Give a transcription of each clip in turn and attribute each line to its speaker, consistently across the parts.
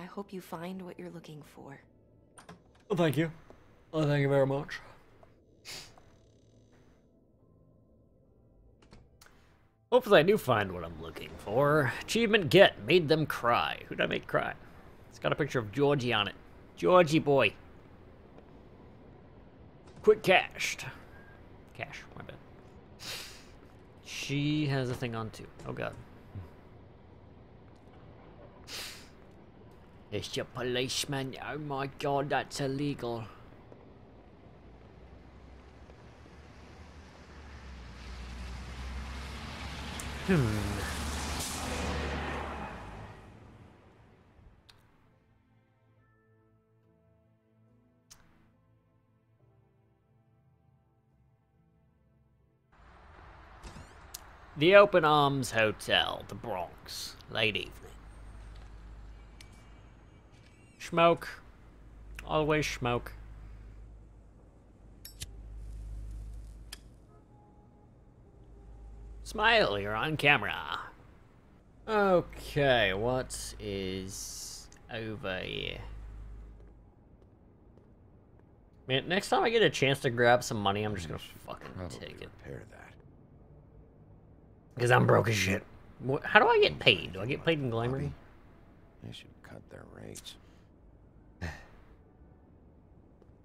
Speaker 1: I hope you find what you're looking for.
Speaker 2: Well, thank you. Well, thank you very much. Hopefully I do find what I'm looking for. Achievement get, made them cry. Who'd I make cry? It's got a picture of Georgie on it. Georgie boy. Quick cashed. Cash, my bad. She has a thing on too. Oh god. It's your policeman. Oh my god, that's illegal. Hmm. The Open Arms Hotel, the Bronx. Late evening. Smoke. Always smoke. Smile, you're on camera. Okay, what is over here? Man, next time I get a chance to grab some money, I'm just gonna hmm,
Speaker 3: fucking
Speaker 2: take it.
Speaker 3: repair that.
Speaker 2: Because I'm broke as shit. How do I get paid? Do I get paid in Glamour?
Speaker 3: They should cut their rates.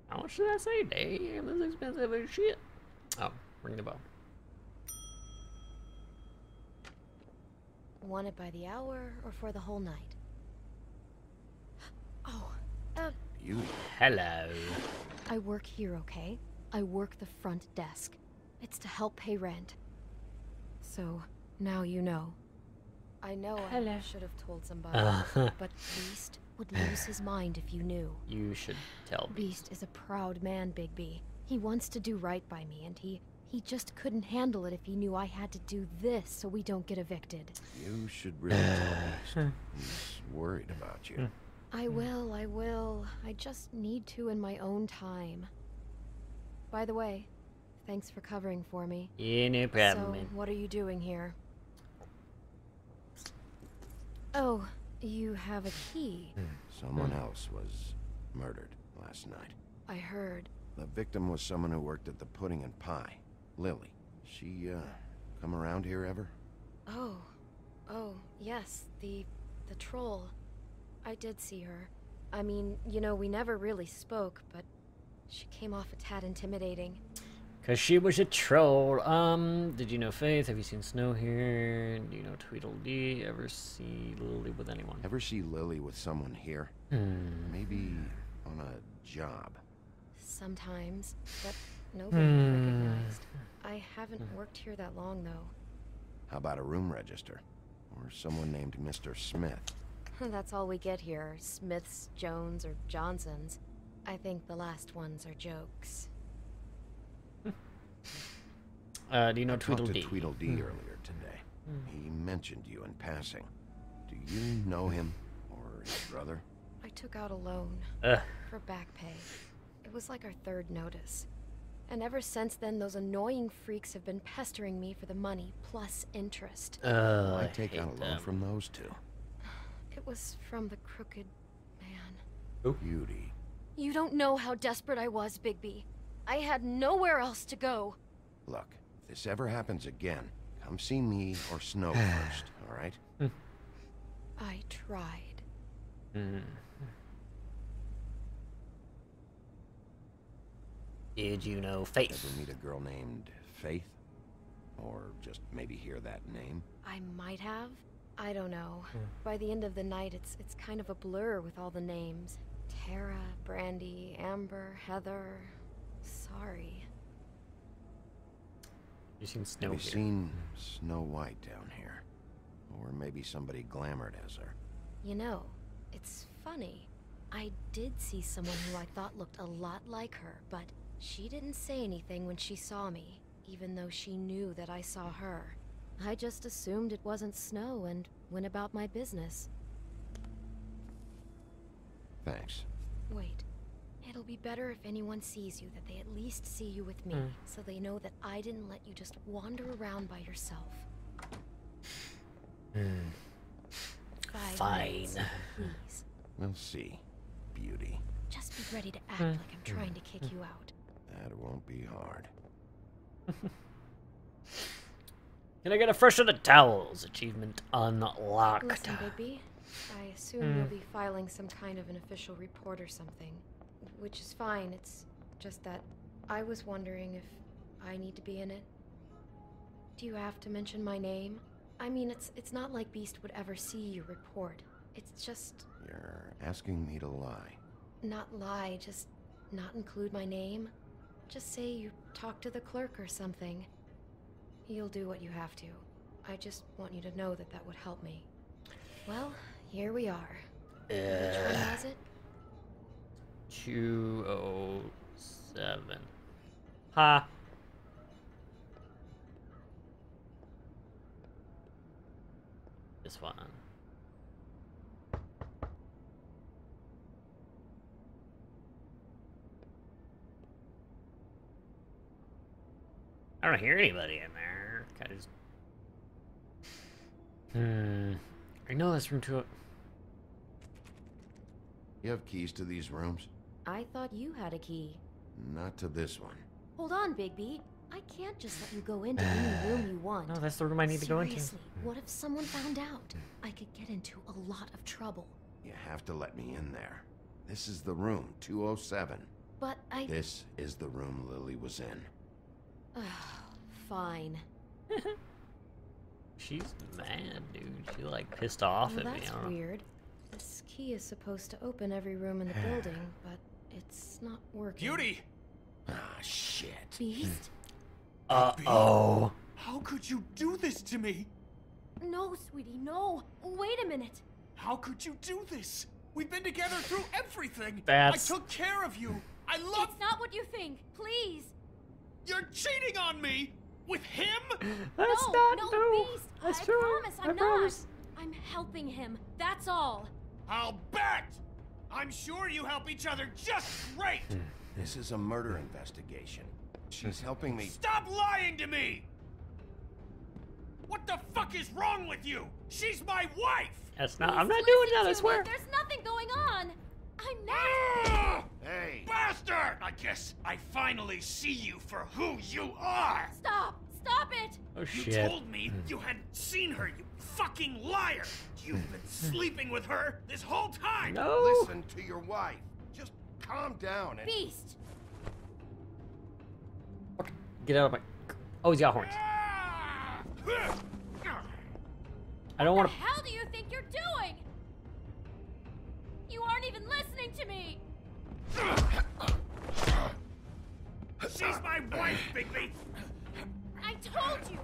Speaker 2: How much did I say? Damn, that's expensive as shit. Oh, ring the bell.
Speaker 4: Want it by the hour or for the whole night? Oh, uh,
Speaker 3: Beauty.
Speaker 2: Hello.
Speaker 4: I work here, okay? I work the front desk. It's to help pay rent. So, now you know. I know
Speaker 2: Hello.
Speaker 4: I should have told somebody,
Speaker 2: Uh,
Speaker 4: but Beast would lose his mind if you knew.
Speaker 2: you should tell me.
Speaker 4: Beast is a proud man, Bigby. He wants to do right by me, and he he just couldn't handle it if he knew I had to do this so we don't get evicted.
Speaker 3: You should really tell Beast. He's worried about you. Hmm.
Speaker 4: I will, I will. I just need to in my own time. By the way, thanks for covering for me.
Speaker 2: Yeah, no problem,
Speaker 4: so, what are you doing here? Oh, you have a key.
Speaker 3: Someone else was murdered last night.
Speaker 4: I heard.
Speaker 3: The victim was someone who worked at the Pudding and Pie. Lily. She, uh, come around here ever?
Speaker 4: Oh, oh, yes, the the troll. I did see her. I mean, you know, we never really spoke, but she came off a tad intimidating.
Speaker 2: Cause she was a troll. Um, did you know Faith? Have you seen Snow here? Do you know Tweedledee? Ever see Lily with anyone?
Speaker 3: Ever see Lily with someone here?
Speaker 2: Hmm.
Speaker 3: Maybe on a job.
Speaker 4: Sometimes, but nobody
Speaker 2: Hmm.
Speaker 4: recognized. I haven't worked here that long, though.
Speaker 3: How about a room register? Or someone named Mr. Smith?
Speaker 4: That's all we get here Smiths, Jones, or Johnsons. I think the last ones are jokes.
Speaker 2: Uh, do you know
Speaker 3: I talked
Speaker 2: Tweedledee?
Speaker 3: to Tweedledee earlier today. He mentioned you in passing. Do you know him? Or his brother?
Speaker 4: I took out a loan
Speaker 2: Ugh.
Speaker 4: for back pay. It was like our third notice. And ever since then, those annoying freaks have been pestering me for the money plus interest.
Speaker 2: Uh,
Speaker 3: I
Speaker 2: I
Speaker 3: take
Speaker 2: hate
Speaker 3: out a loan
Speaker 2: them.
Speaker 3: from those two.
Speaker 4: It was from the crooked man. Oh.
Speaker 3: Beauty.
Speaker 4: You don't know how desperate I was, Bigby. I had nowhere else to go.
Speaker 3: Look, if this ever happens again, come see me or Snow first, alright?
Speaker 4: I tried.
Speaker 2: Mm. Did you know Faith?
Speaker 3: Ever meet a girl named Faith? Or just maybe hear that name?
Speaker 4: I might have. I don't know. By the end of the night, it's it's kind of a blur with all the names. Tara, Brandy, Amber, Heather. Sorry.
Speaker 2: You seen Snow
Speaker 3: Have
Speaker 2: here?
Speaker 3: seen Snow White down here? Or maybe somebody glamored as her.
Speaker 4: You know, it's funny. I did see someone who I thought looked a lot like her, but she didn't say anything when she saw me, even though she knew that I saw her. I just assumed it wasn't Snow and went about my business.
Speaker 3: Thanks.
Speaker 4: Wait. It'll be better if anyone sees you that they at least see you with me,
Speaker 2: Hmm.
Speaker 4: so they know that I didn't let you just wander around by yourself.
Speaker 2: Hmm.
Speaker 4: Five
Speaker 2: Fine.
Speaker 4: minutes, please.
Speaker 3: We'll see, beauty.
Speaker 4: Just be ready to act like I'm trying to kick you out.
Speaker 3: That won't be hard.
Speaker 2: Can I get a fresh set of towels? Achievement unlocked.
Speaker 4: Listen, Bigby. I assume you'll be filing some kind of an official report or something. Which is fine, it's just that I was wondering if I need to be in it. Do you have to mention my name? I mean, it's it's not like Beast would ever see your report. It's just
Speaker 3: You're asking me to lie.
Speaker 4: not lie, just not include my name. Just say you talked to the clerk or something. You'll do what you have to. I just want you to know that that would help me. Well, here we are. Which one was it?
Speaker 2: 207. Ha. This one. I don't hear anybody in there. Kind of. Hmm. I know this room too.
Speaker 3: You have keys to these rooms?
Speaker 4: I thought you had a key.
Speaker 3: Not to this one.
Speaker 4: Hold on, Bigby. I can't just let you go into any room you want.
Speaker 2: No, that's the room I need to go into.
Speaker 4: Seriously, what if someone found out? I could get into a lot of trouble.
Speaker 3: You have to let me in there. This is the room, 207.
Speaker 4: But I...
Speaker 3: This is the room Lily was in.
Speaker 4: Fine.
Speaker 2: She's mad, dude. She like pissed off
Speaker 4: Well,
Speaker 2: at me.
Speaker 4: that's
Speaker 2: I don't know.
Speaker 4: weird. This key is supposed to open every room in the building, but it's not working.
Speaker 5: Beauty!
Speaker 3: Ah, shit.
Speaker 4: Beast?
Speaker 2: Uh oh.
Speaker 5: How could you do this to me?
Speaker 4: No, sweetie, no. Wait a minute.
Speaker 5: How could you do this? We've been together through everything.
Speaker 2: That's-
Speaker 5: I took care of you. I love.
Speaker 4: It's not what you think. Please.
Speaker 5: You're cheating on me with him.
Speaker 2: That's
Speaker 4: no,
Speaker 2: not
Speaker 4: no,
Speaker 2: no.
Speaker 4: Beast.
Speaker 2: That's
Speaker 4: I
Speaker 2: true.
Speaker 4: promise I'm
Speaker 2: I
Speaker 4: not.
Speaker 2: promise.
Speaker 4: I'm helping him. That's all.
Speaker 5: I'll bet. I'm sure you help each other just great.
Speaker 3: Hmm, this is a murder investigation. She's helping me.
Speaker 5: Stop lying to me. What the fuck is wrong with you? She's my wife.
Speaker 2: That's not. I'm not doing that. I
Speaker 4: to me.
Speaker 2: swear.
Speaker 4: There's nothing going on. I'm not.
Speaker 3: Hey!
Speaker 5: Bastard! I guess I finally see you for who you are.
Speaker 4: Stop. Stop it.
Speaker 2: Oh shit.
Speaker 5: You told me you hadn't seen her, you fucking liar! You've been sleeping with her this whole time!
Speaker 2: No.
Speaker 3: Listen to your wife. Just calm down and.
Speaker 4: Beast.
Speaker 2: Get out of my. Oh, he's got horns. I don't want to...
Speaker 4: What
Speaker 2: to.
Speaker 4: the hell do you think you're doing? You aren't even listening to me.
Speaker 5: She's my wife, Bigby!
Speaker 4: I told you.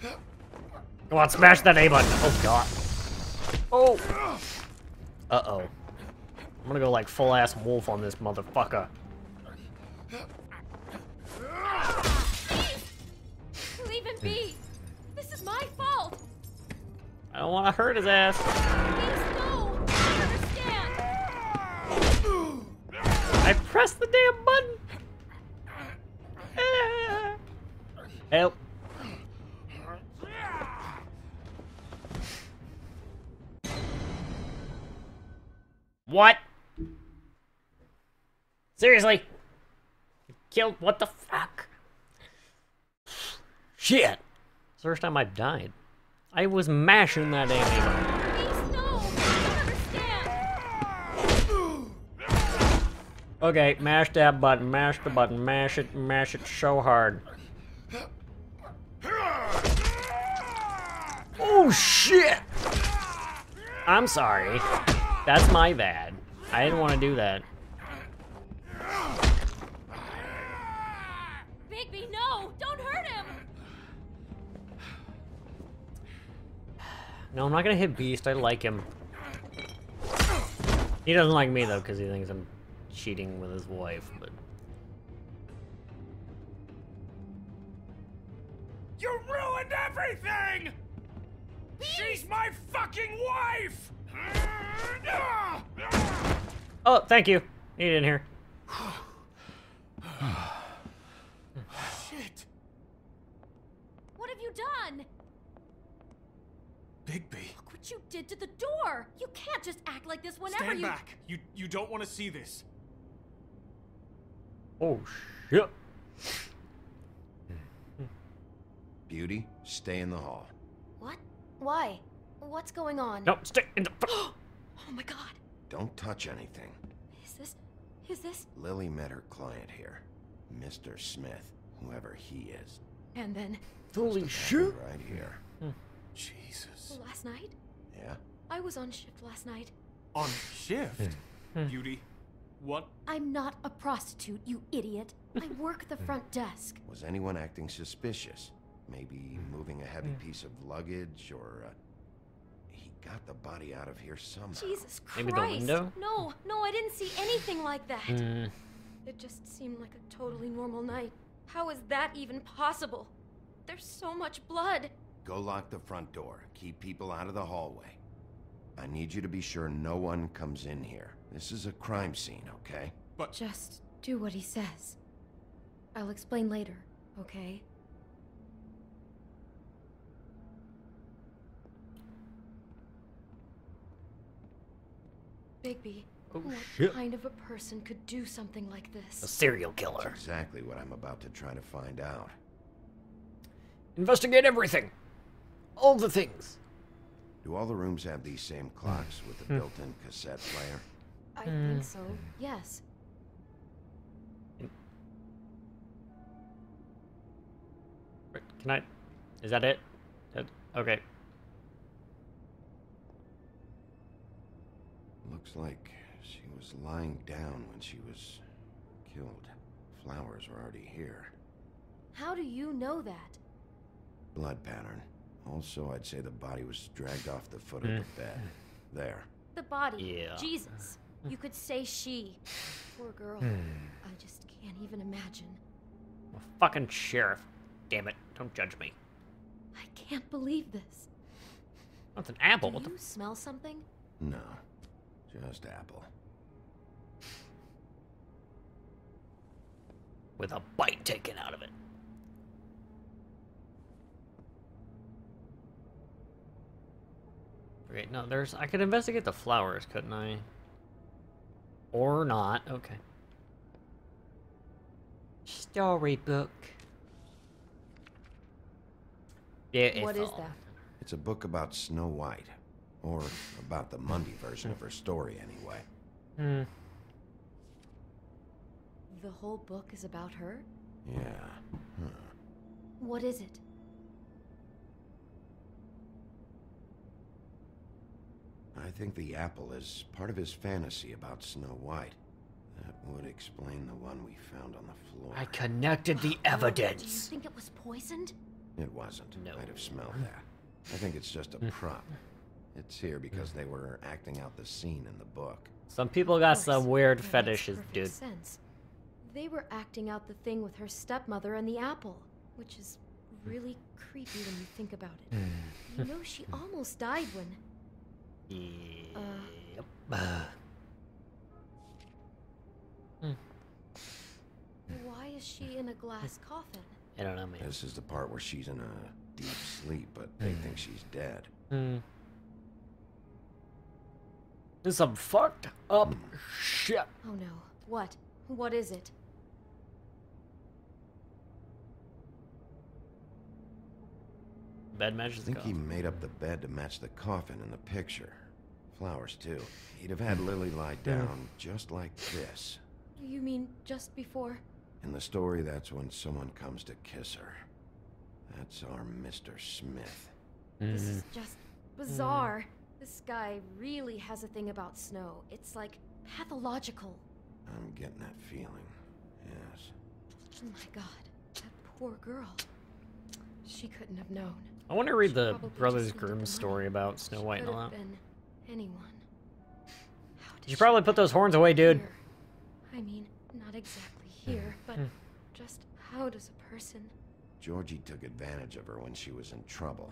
Speaker 4: Just stop.
Speaker 2: Come on, smash that A button. Oh god. Oh. Uh oh. I'm gonna go like full ass wolf on this motherfucker.
Speaker 4: Leave him be. This is my fault.
Speaker 2: I don't want to hurt his ass.
Speaker 4: Please no. I understand.
Speaker 2: I pressed the damn button. Ah. Help. What? Seriously? Killed? What the fuck? Shit. It's the first time I've died. I was mashing that damn button.
Speaker 4: Please no. I don't understand.
Speaker 2: Okay, mash that button, mash the button, mash it, mash it so hard. Oh shit! I'm sorry. That's my bad. I didn't want to do that.
Speaker 4: Bigby, no. Don't hurt him.
Speaker 2: No, I'm not gonna hit Beast. I like him. He doesn't like me though, because he thinks I'm cheating with his wife. But
Speaker 5: You ruined everything! She's my fucking wife!
Speaker 2: Oh, thank you. Need in here.
Speaker 5: Shit!
Speaker 4: What have you done?
Speaker 5: Bigby.
Speaker 4: Look what you did to the door! You can't just act like this whenever
Speaker 5: Stand
Speaker 4: you-
Speaker 5: back. You you don't want to see this.
Speaker 2: Oh shit.
Speaker 3: Beauty, stay in the hall.
Speaker 4: What? Why? What's going on?
Speaker 2: No, stay in the.
Speaker 4: Oh my god.
Speaker 3: Don't touch anything.
Speaker 4: Is this... Is this...
Speaker 3: Lily met her client here, Mr. Smith, whoever he is.
Speaker 4: And then,
Speaker 2: Holy
Speaker 3: Happened
Speaker 2: shit.
Speaker 3: Right here. Hmm.
Speaker 5: Jesus.
Speaker 4: last night?
Speaker 3: Yeah?
Speaker 4: I was on shift last night.
Speaker 5: On shift. Hmm. Hmm. Beauty. What?
Speaker 4: I'm not a prostitute, you idiot. I work the front desk.
Speaker 3: Was anyone acting suspicious? Maybe moving a heavy piece of luggage or. Uh, he got the body out of here somehow.
Speaker 4: Jesus Christ.
Speaker 2: Maybe the window?
Speaker 4: No, no, I didn't see anything like that.
Speaker 2: Hmm.
Speaker 4: It just seemed like a totally normal night. How is that even possible? There's so much blood.
Speaker 3: Go lock the front door. Keep people out of the hallway. I need you to be sure no one comes in here. This is a crime scene, okay?
Speaker 5: But
Speaker 4: Just do what he says. I'll explain later, okay? Bigby,
Speaker 2: Oh,
Speaker 4: what
Speaker 2: shit.
Speaker 4: kind of a person could do something like this?
Speaker 2: A
Speaker 4: this?
Speaker 2: serial
Speaker 3: That's
Speaker 2: killer.
Speaker 3: exactly what I'm about to try to find out.
Speaker 2: Investigate everything. All the things.
Speaker 3: Do all the rooms have these same clocks with the hmm. built-in cassette player?
Speaker 4: I think hmm. so, yes.
Speaker 2: Can I? Is that it? Okay.
Speaker 3: Looks like she was lying down when she was killed. Flowers were already here.
Speaker 4: How do you know that?
Speaker 3: Blood pattern. Also, I'd say the body was dragged off the foot of the bed. There.
Speaker 4: The body.
Speaker 2: Yeah.
Speaker 4: Jesus. You could say she. Poor girl. Hmm. I just can't even imagine.
Speaker 2: A fucking sheriff. Damn it! Don't judge me.
Speaker 4: I can't believe this.
Speaker 2: That's an apple.
Speaker 4: Do
Speaker 2: What the?
Speaker 4: you smell something?
Speaker 3: No. Just apple.
Speaker 2: With a bite taken out of it. Okay, no, there's. I could investigate the flowers, couldn't I? Or not. Okay. Storybook. Yeah,
Speaker 4: What is that?
Speaker 3: It's a book about Snow White. Or about the Mundy version of her story, anyway.
Speaker 2: Hmm.
Speaker 4: The whole book is about her?
Speaker 3: Yeah.
Speaker 4: What is it?
Speaker 3: I think the apple is part of his fantasy about Snow White. That would explain the one we found on the floor.
Speaker 2: I connected the
Speaker 4: Do you think it was poisoned?
Speaker 3: It wasn't.
Speaker 2: No.
Speaker 3: I'd have smelled that. I think it's just a prop. It's here because they were acting out the scene in the book.
Speaker 2: Some people got
Speaker 4: Of
Speaker 2: some weird fetishes,
Speaker 4: perfect
Speaker 2: dude.
Speaker 4: Sense. They were acting out the thing with her stepmother and the apple, which is really creepy when you think about it.
Speaker 2: Hmm.
Speaker 4: you know, she almost died when.
Speaker 2: Yep. Uh,
Speaker 4: Why is she in a glass coffin?
Speaker 2: I don't know, man.
Speaker 3: This is the part where she's in a deep sleep, but they think she's dead.
Speaker 2: Hmm. This is some fucked up hmm. shit.
Speaker 4: Oh no. What? What is it?
Speaker 2: Bed
Speaker 3: I
Speaker 2: matches the
Speaker 3: think he made up the bed to match the coffin in the picture. Flowers, too. He'd have had Lily lie hmm. down just like this.
Speaker 4: You mean just before?
Speaker 3: In the story, that's when someone comes to kiss her. That's our Mr. Smith.
Speaker 4: This
Speaker 2: Mm-hmm.
Speaker 4: is just bizarre. Mm-hmm. This guy really has a thing about snow. It's like pathological.
Speaker 3: I'm getting that feeling. Yes.
Speaker 4: Oh my god. That poor girl. She couldn't have known.
Speaker 2: I want to read
Speaker 4: She
Speaker 2: the Brothers
Speaker 4: needed the
Speaker 2: Grimm story about Snow White and
Speaker 4: could
Speaker 2: all
Speaker 4: have
Speaker 2: that.
Speaker 4: been anyone. How did
Speaker 2: You should probably put those horns away, dude.
Speaker 4: here? I mean, not exactly here, but
Speaker 2: Hmm.
Speaker 4: just how does a person?
Speaker 3: Georgie took advantage of her when she was in trouble.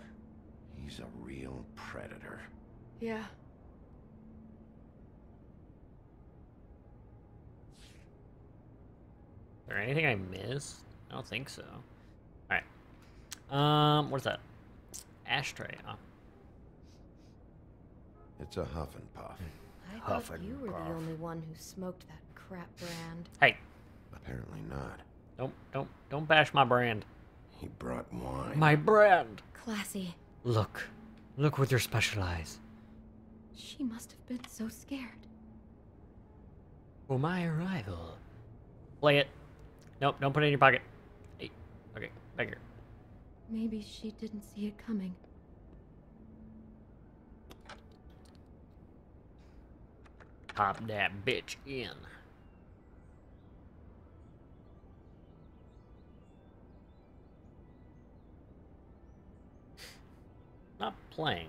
Speaker 3: He's a real predator.
Speaker 4: Yeah.
Speaker 2: Is there anything I missed? I don't think so. Alright. Um, what's that? Ashtray. Oh.
Speaker 3: It's a huff and puff.
Speaker 4: I
Speaker 2: Huff
Speaker 4: thought
Speaker 2: and
Speaker 4: you were
Speaker 2: puff.
Speaker 4: the only one who smoked that crap brand.
Speaker 2: Hey,
Speaker 3: Apparently not.
Speaker 2: don't don't don't bash my brand.
Speaker 3: He brought wine.
Speaker 2: My brand.
Speaker 4: Classy.
Speaker 2: Look, look with your special eyes.
Speaker 4: She must have been so scared.
Speaker 2: For my arrival. Play it. Nope, don't put it in your pocket. Hey, okay, back here.
Speaker 4: Maybe she didn't see it coming.
Speaker 2: Pop that bitch in. Not playing.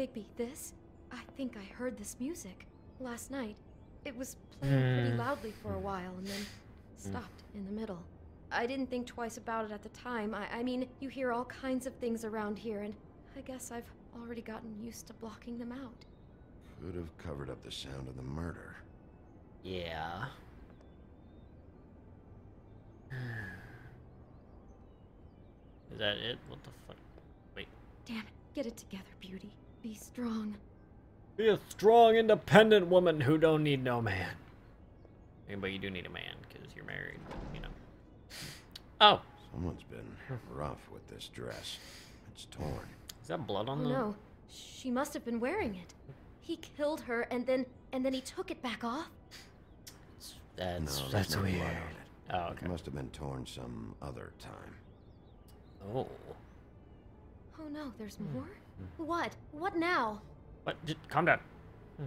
Speaker 4: Bigby, this? I think I heard this music last night. It was playing pretty
Speaker 2: Hmm.
Speaker 4: loudly for a while and then stopped in the middle. I didn't think twice about it at the time. I, I mean, you hear all kinds of things around here, and I guess I've already gotten used to blocking them out.
Speaker 3: Could have covered up the sound of the murder.
Speaker 2: Yeah. Is that it? What the fuck? Wait.
Speaker 4: Damn it, get it together, beauty. Be strong.
Speaker 2: Be a strong, independent woman who don't need no man. Yeah, But you do need a man because you're married, you know. Oh,
Speaker 3: Someone's been rough with this dress. It's torn.
Speaker 2: is that blood on
Speaker 4: Oh
Speaker 2: the?
Speaker 4: no, she must have been wearing it. He killed her and then and then he took it back off.
Speaker 2: That's
Speaker 3: no, there's
Speaker 2: that's
Speaker 3: no
Speaker 2: weird.
Speaker 3: on it.
Speaker 2: Oh,
Speaker 3: It must have been torn some other time.
Speaker 2: Oh,
Speaker 4: Oh no, there's
Speaker 2: Hmm.
Speaker 4: more? What? What now?
Speaker 2: what? Just calm down. Hmm.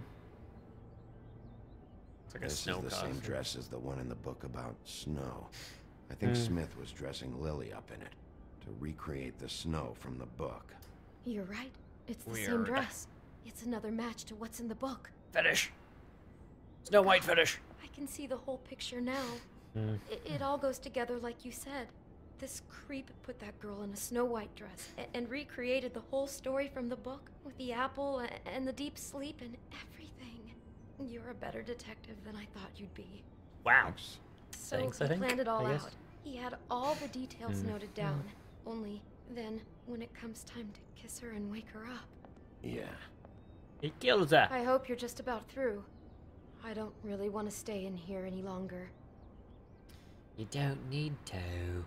Speaker 2: It's like a
Speaker 3: This
Speaker 2: snow
Speaker 3: is the same dress as the one in the book about snow. I think
Speaker 2: Mm.
Speaker 3: Smith was dressing Lily up in it to recreate the snow from the book.
Speaker 4: You're right. It's the same dress. It's another match to what's in the book.
Speaker 2: Fetish. Snow White fetish.
Speaker 4: I can see the whole picture now.
Speaker 2: Mm.
Speaker 4: It, it all goes together like you said. This creep put that girl in a Snow White dress a- and recreated the whole story from the book with the apple a- and the deep sleep and everything. You're a better detective than I thought you'd be.
Speaker 2: Wow.
Speaker 3: Thanks.
Speaker 4: So
Speaker 2: Thanks,
Speaker 4: he
Speaker 2: I think,
Speaker 4: planned it all out. He had all the details
Speaker 2: Mm.
Speaker 4: noted down. Only then, when it comes time to kiss her and wake her up,
Speaker 3: Yeah.
Speaker 2: He kills her.
Speaker 4: I hope you're just about through. I don't really want to stay in here any longer.
Speaker 2: You don't need to.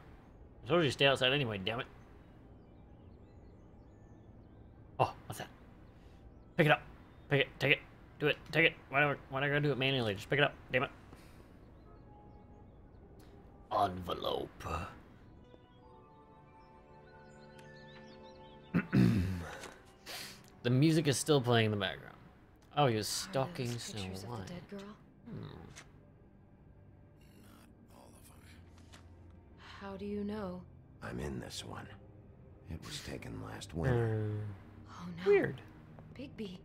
Speaker 2: I told you to stay outside anyway, damn it. Oh, what's that? Pick it up. Pick it. Take it. Do it. Take it. Why do I, why do I gotta do it manually? Just pick it up. Damn it. Envelope. the music is still playing in the background. Oh, he was
Speaker 4: Are
Speaker 2: stalking Snow
Speaker 4: pictures of
Speaker 2: White.
Speaker 4: the dead girl?
Speaker 3: All of them.
Speaker 4: How do you know?
Speaker 3: I'm in this one. It was taken last winter.
Speaker 2: Hmm.
Speaker 4: Oh no.
Speaker 2: Weird.
Speaker 4: Bigby.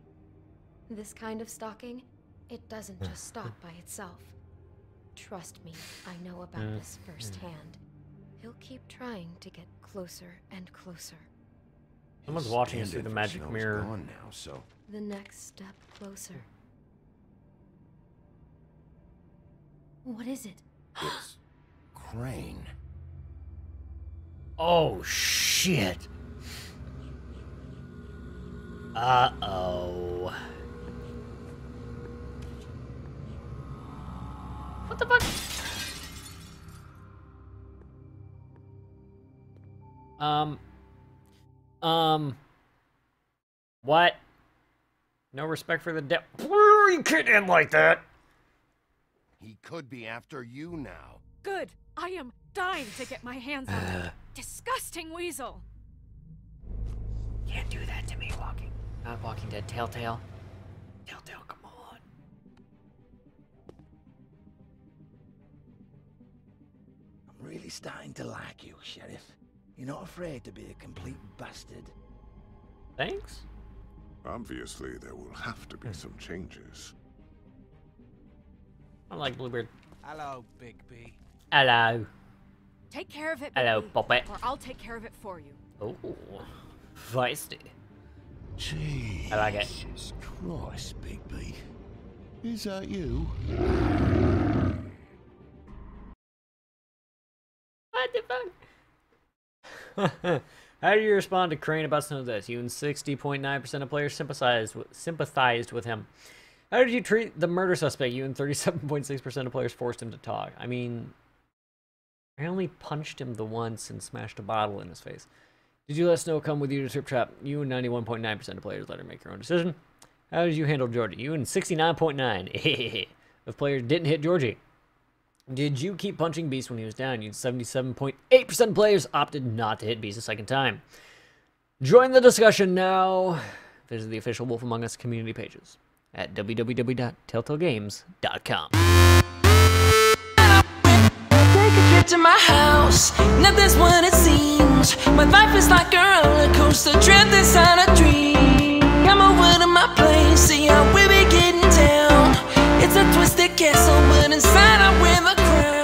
Speaker 4: This kind of stalking, it doesn't just stop by itself. Trust me, I know about
Speaker 2: Mm,
Speaker 4: this firsthand. He'll keep trying to get closer and closer.
Speaker 2: Someone's watching us through the magic
Speaker 3: Snow's
Speaker 2: mirror.
Speaker 3: Gone now, so
Speaker 4: The next step closer. What is it?
Speaker 3: it's Crane.
Speaker 2: Oh shit. Uh oh. What the fuck? Um. Um. What? No respect for the dead. You can't end like that.
Speaker 3: He could be after you now.
Speaker 6: Good. I am dying to get my hands on that uh. disgusting weasel.
Speaker 2: Can't do that to me, Walking. Not Walking Dead. Telltale. Telltale, come on.
Speaker 7: I'm really starting to like you, Sheriff. You're not afraid to be a complete bastard.
Speaker 2: Thanks.
Speaker 8: Obviously, there will have to be hmm. some changes.
Speaker 2: I like Bluebeard.
Speaker 9: Hello, Bigby.
Speaker 2: Hello.
Speaker 6: Take care of it,
Speaker 2: Hello,
Speaker 6: Bigby,
Speaker 2: Puppet.
Speaker 6: or I'll take care of it for you.
Speaker 2: Oh, feisty.
Speaker 7: Jesus
Speaker 2: I like it.
Speaker 7: Christ, Bigby. Is that you?
Speaker 2: What the fuck? How do you respond to Crane about some of this? You and 60.9% of players sympathized with, sympathized with him. How did you treat the murder suspect? You and 37.6% of players forced him to talk. I mean, I only punched him the once and smashed a bottle in his face. Did you let Snow come with you to Trip Trap? You and 91.9% of players let her make your own decision. How did you handle Georgie? You and 69.9 of players didn't hit Georgie. Did you keep punching Beast when he was down? You 77.8% of players opted not to hit Beast a second time. Join the discussion now. Visit the official Wolf Among Us community pages at www.telltalegames.com.
Speaker 10: To my house, nothing's what it seems. My life is like a roller coaster, trapped inside a dream. Come over to my place, see how we be getting down. It's a twisted castle, but inside I wear the crown.